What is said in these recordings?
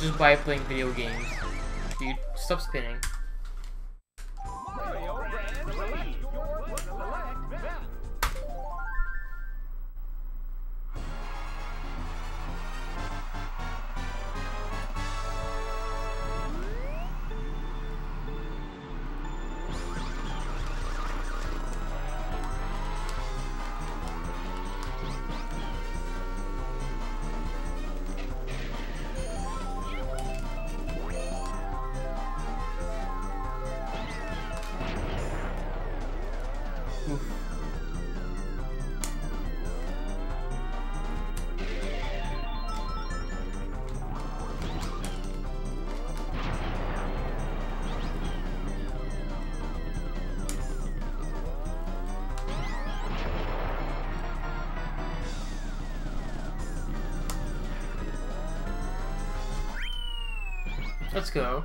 just by playing video games. Dude, stop spinning. Go.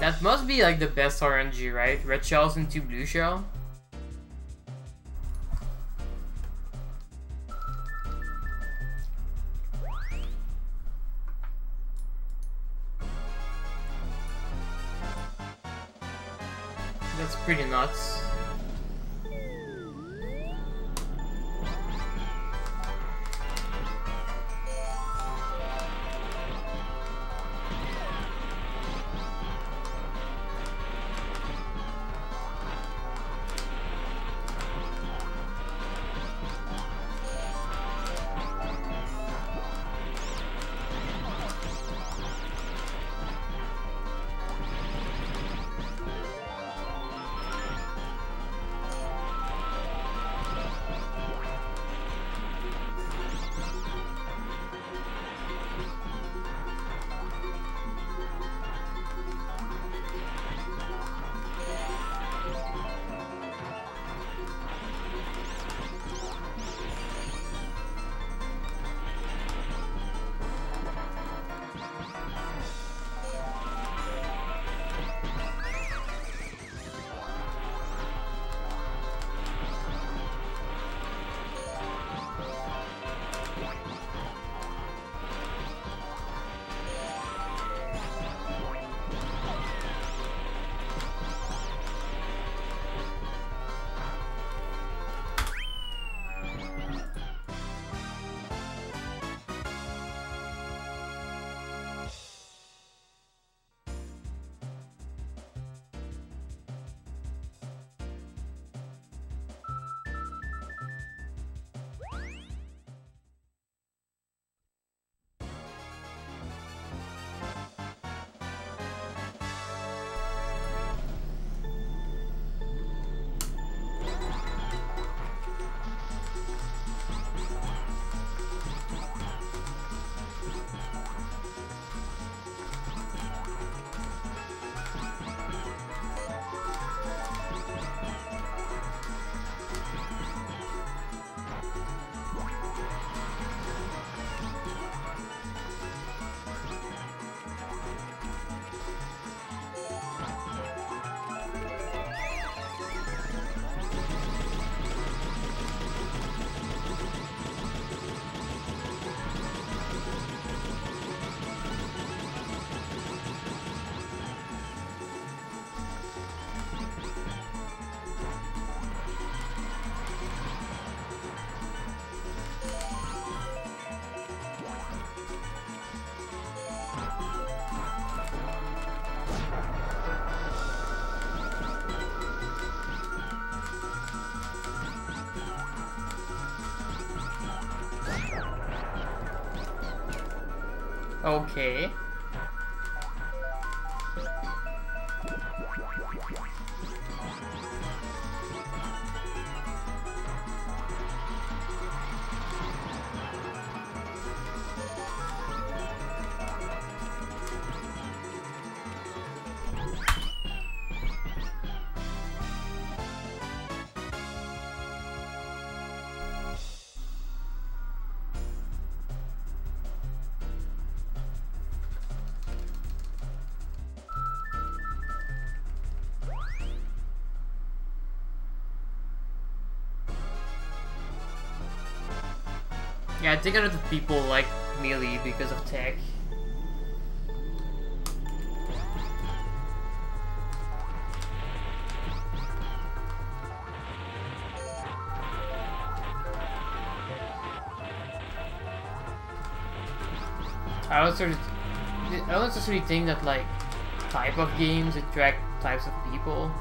That must be like the best RNG, right? Red shells into blue shell? Okay. Think a lot of people like melee because of tech. I also, I also really think that like type of games attract types of people.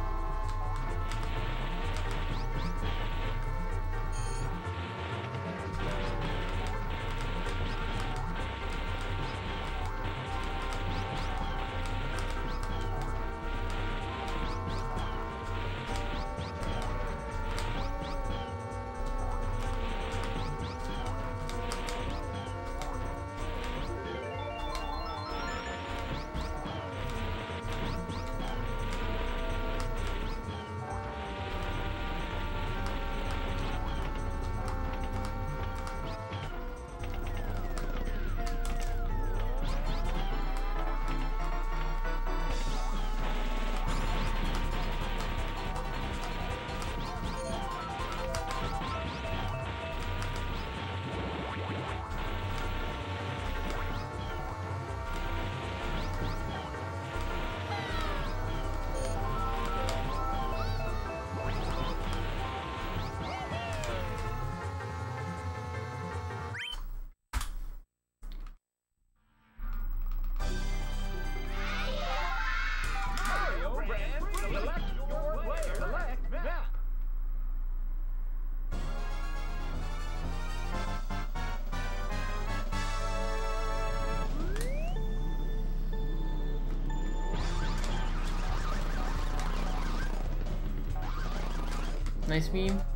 Nice meme.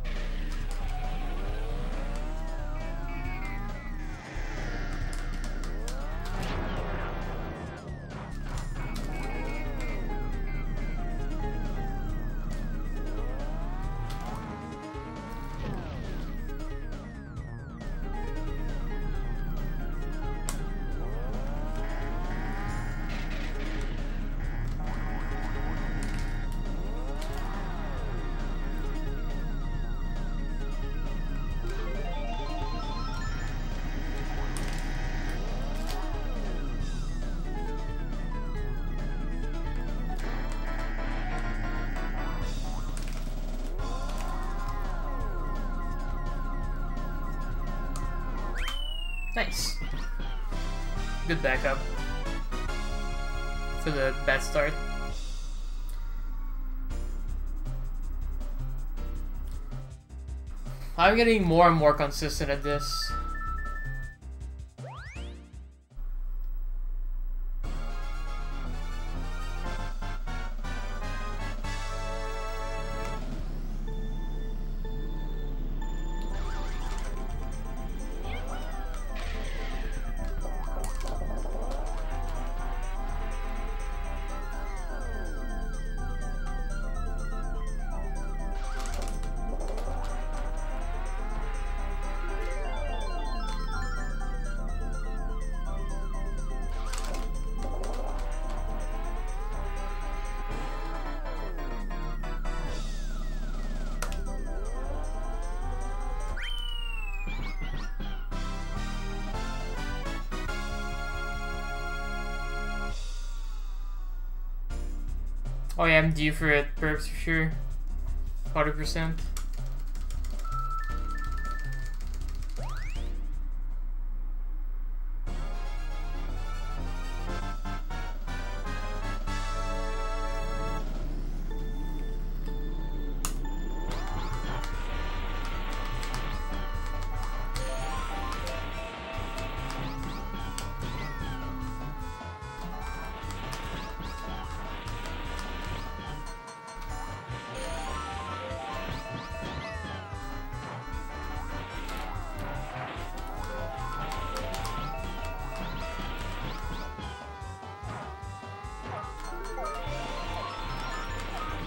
Good backup. For the bad start. I'm getting more and more consistent at this. Oh yeah, I'm due for it, perps for sure. 100%.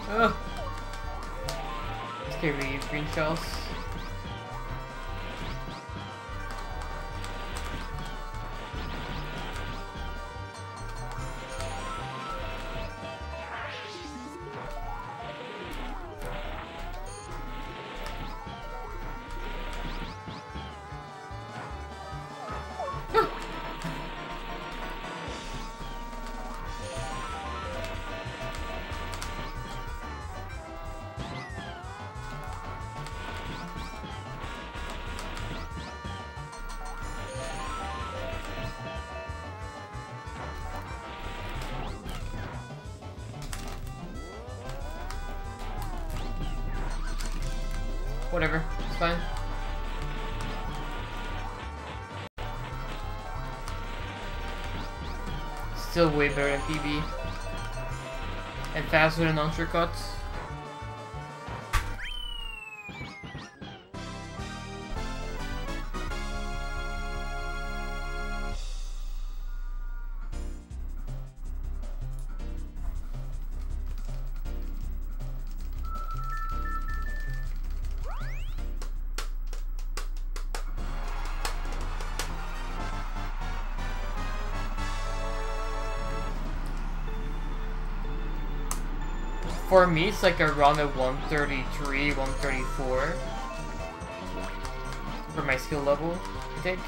Ugh. Okay, we green shells. Still way better than PB. And faster than undercuts. For me, it's like around a 133, 134 for my skill level, I think.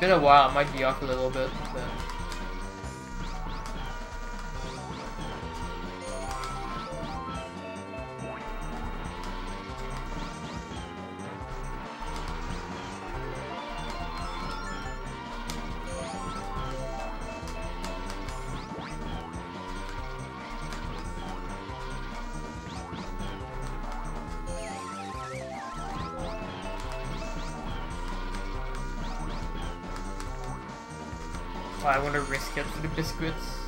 Been a while, I might be off a little bit, but... I want to risk it for the biscuits.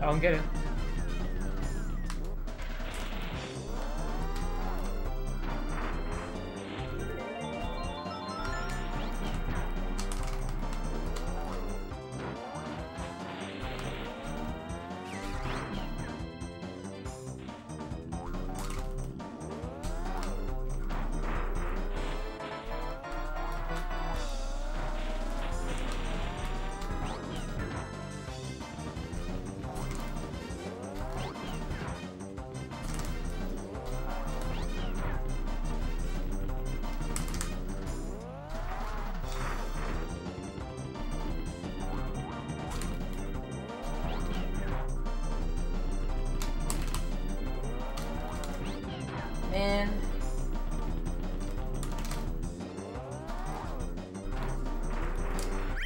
I don't get it.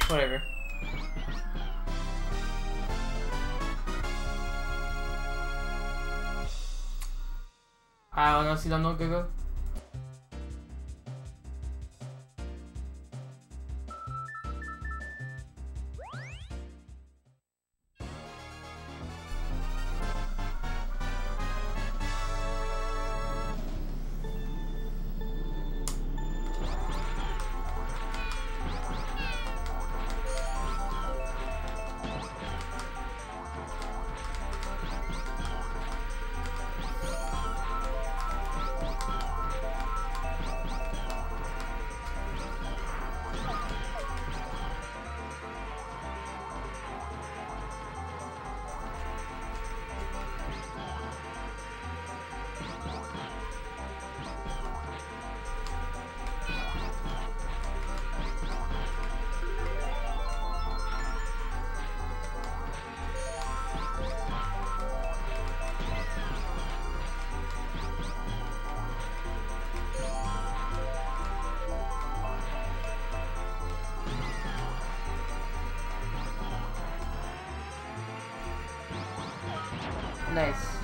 Whatever. Ah, honestly don't know Google. Nice.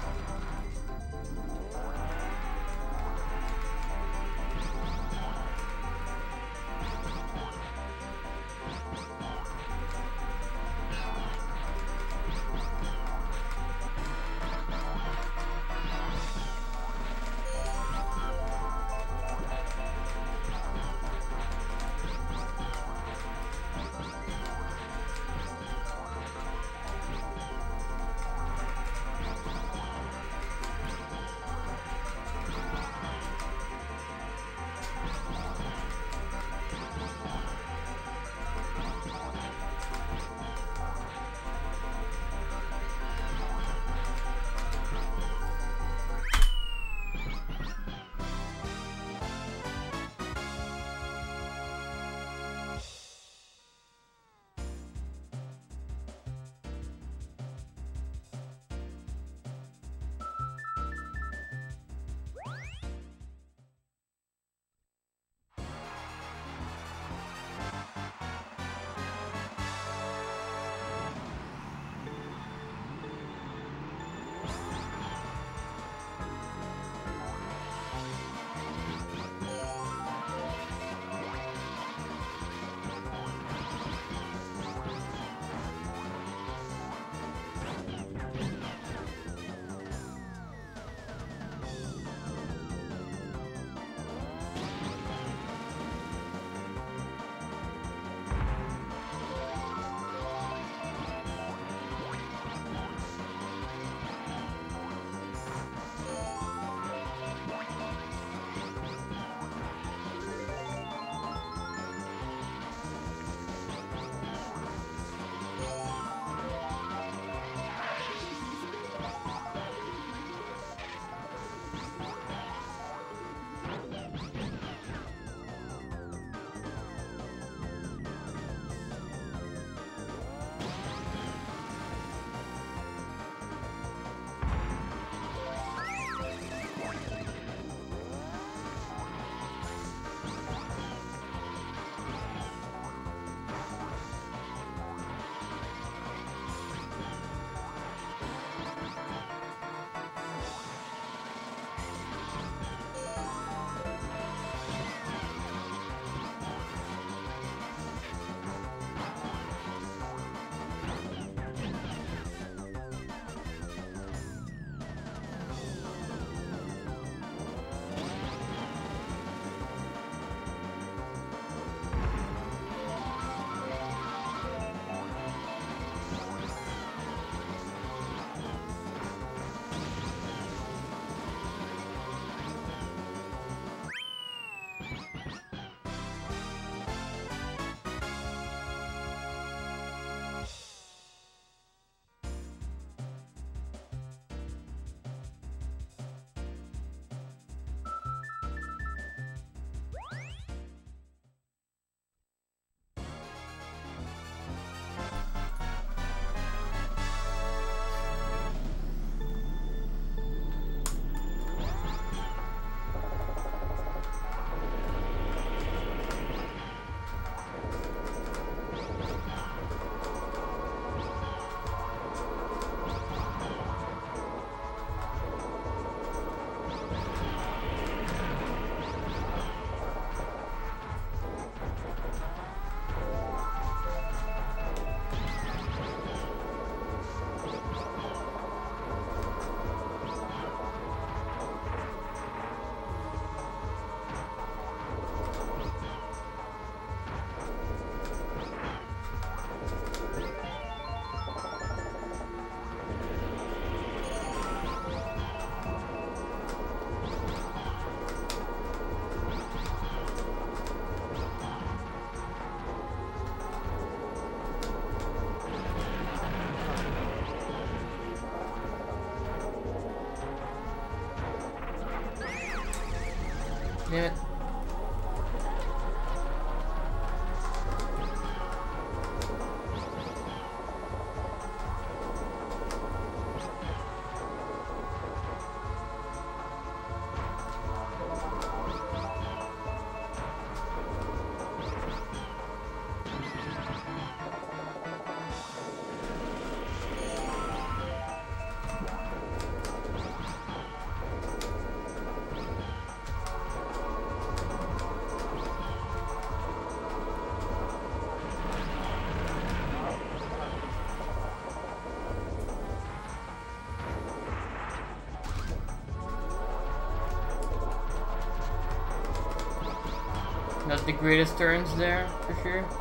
Not the greatest turns there, for sure.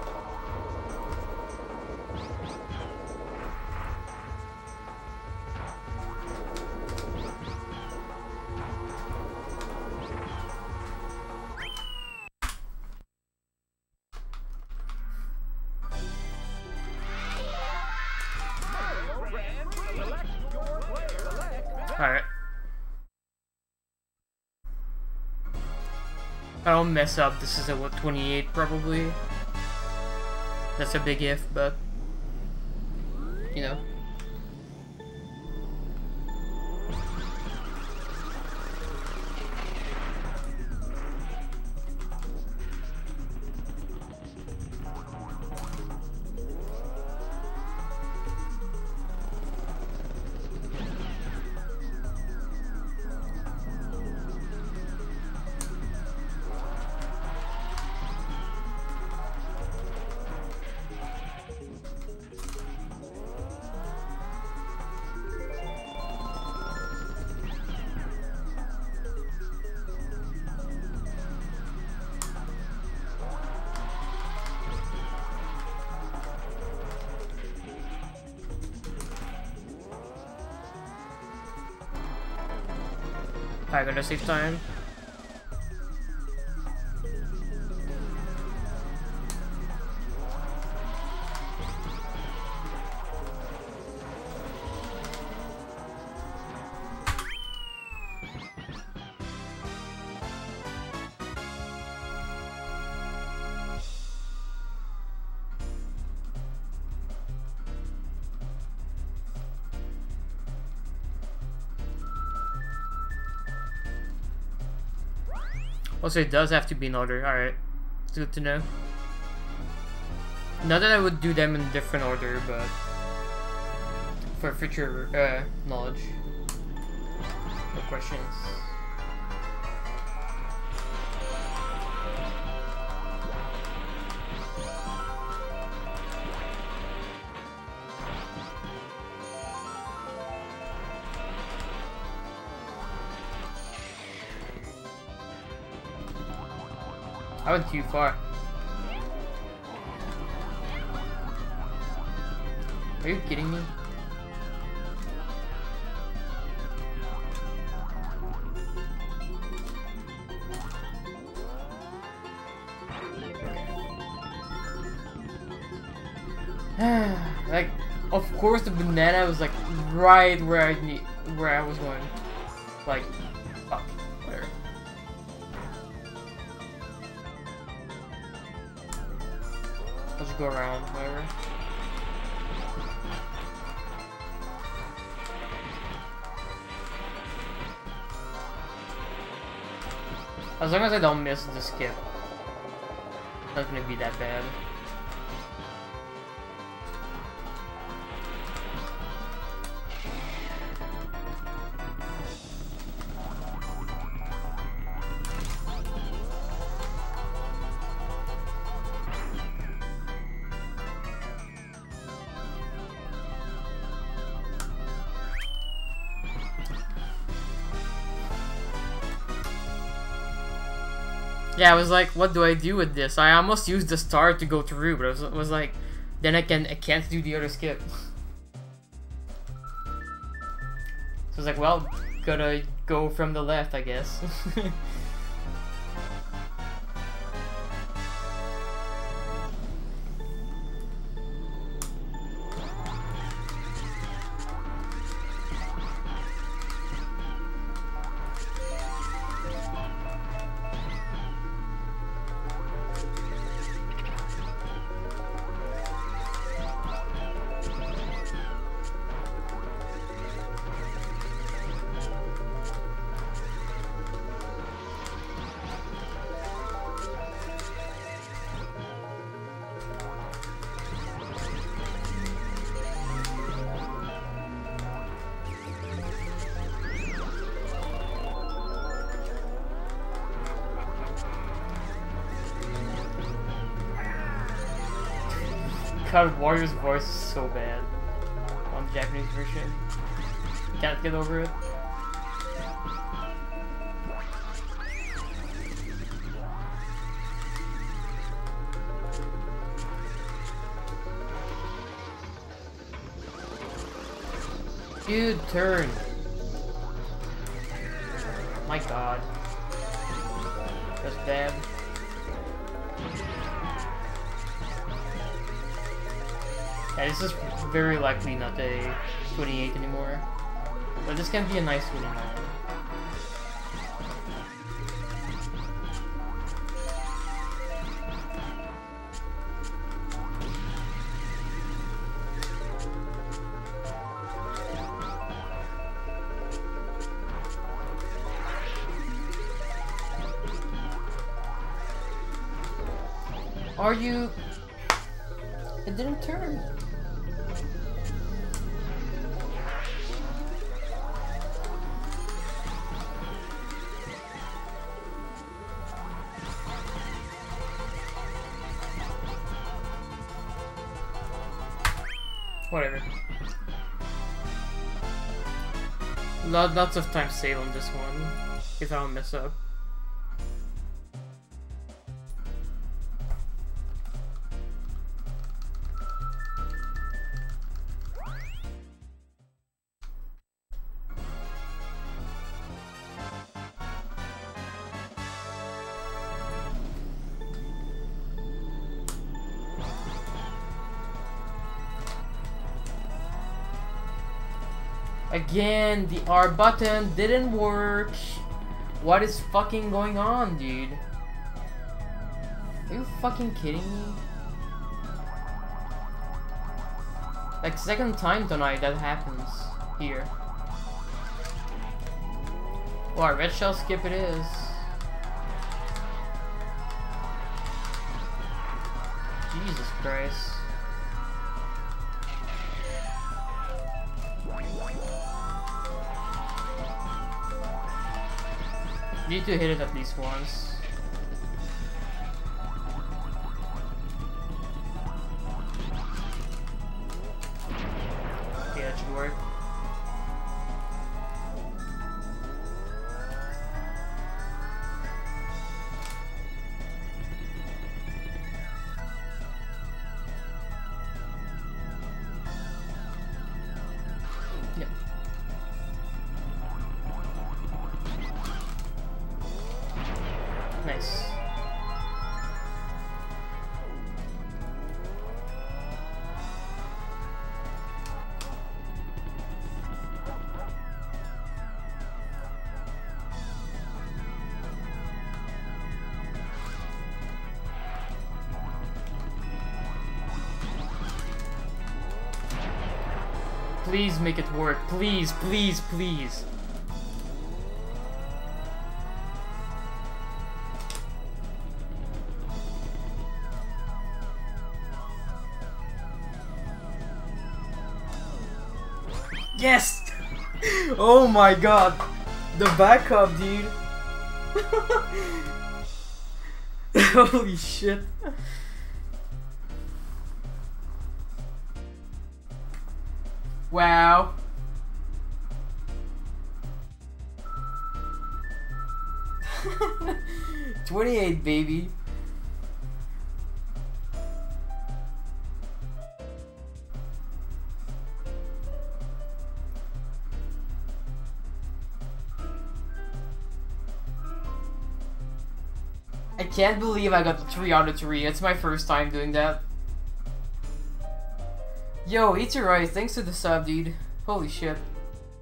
Mess up, this is a what, 28 probably? That's a big if, but... I gotta save time. Also, it does have to be in order. Alright. It's good to know. Not that I would do them in different order, but... For future uh, knowledge. No questions. I went too far. Are you kidding me? like, of course the banana was like right where I need, where I was going. Like, Let's go around, whatever. As long as I don't miss the skip, it's not gonna be that bad. Yeah, I was like, what do I do with this? I almost used the star to go through, but I was, was like, then I can I can't do the other skip. so I was like, well, gotta go from the left, I guess. Dude, turn. My god. That's bad. Yeah, this is very likely not a 28 anymore. But this can be a nice 29. Are you... It didn't turn. Whatever. Lot, lots of time saved on this one, if I don't mess up. Again, the R button didn't work. What is fucking going on, dude? Are you fucking kidding me? Like, second time tonight that happens here. Wow, red shell skip it is. Jesus Christ. Need to hit it at least once. Work. Please, please, please. Yes! oh my god. The backup, dude. Holy shit. Baby. I can't believe I got 3 out of 3. It's my first time doing that. Yo, Itsurai, thanks for the sub, dude. Holy shit.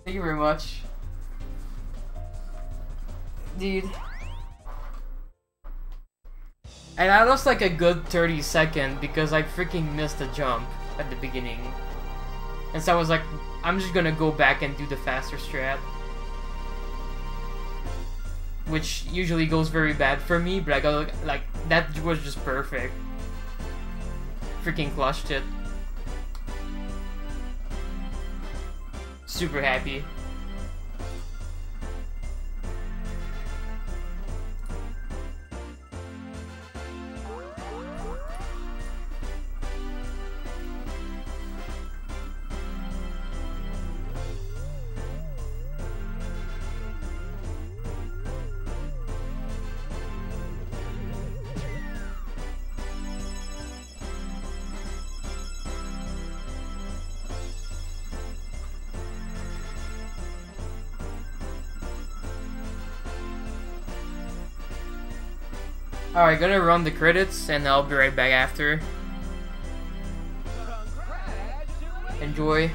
Thank you very much. Dude. And I lost like a good 30 second because I freaking missed a jump at the beginning. And so I was like, I'm just gonna go back and do the faster strat. Which usually goes very bad for me, but I got like, that was just perfect. Freaking clutched it. Super happy. Alright, gonna run the credits and I'll be right back after. Enjoy.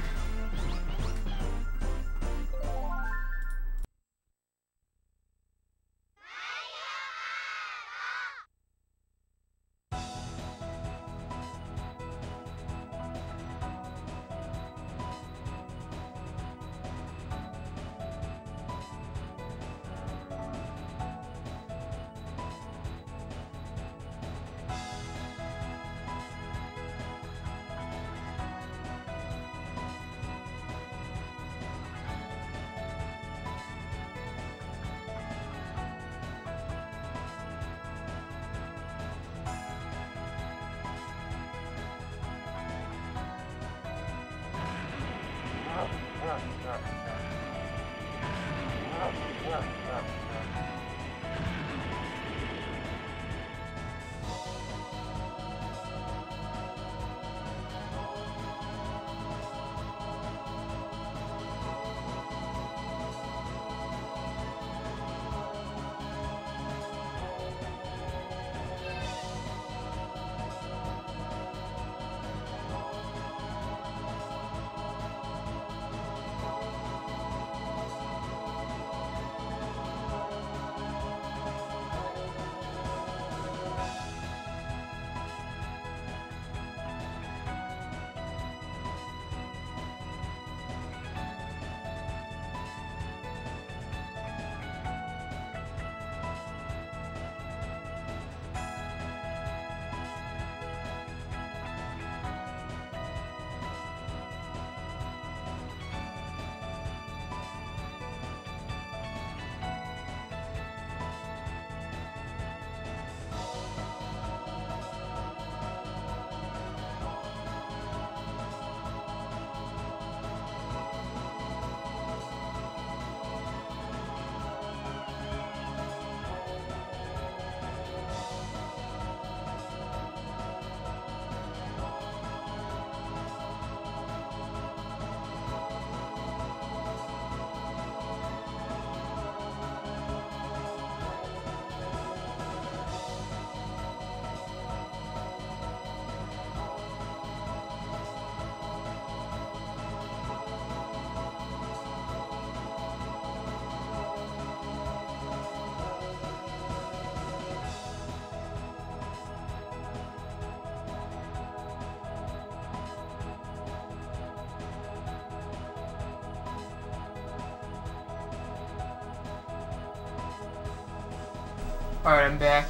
Alright, I'm back.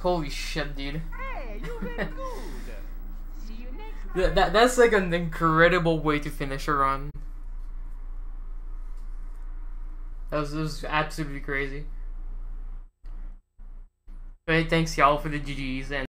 Holy shit, dude. Hey, you been good. See you next Th- that, that's like an incredible way to finish a run. That was, that was absolutely crazy. But thanks y'all for the GGs and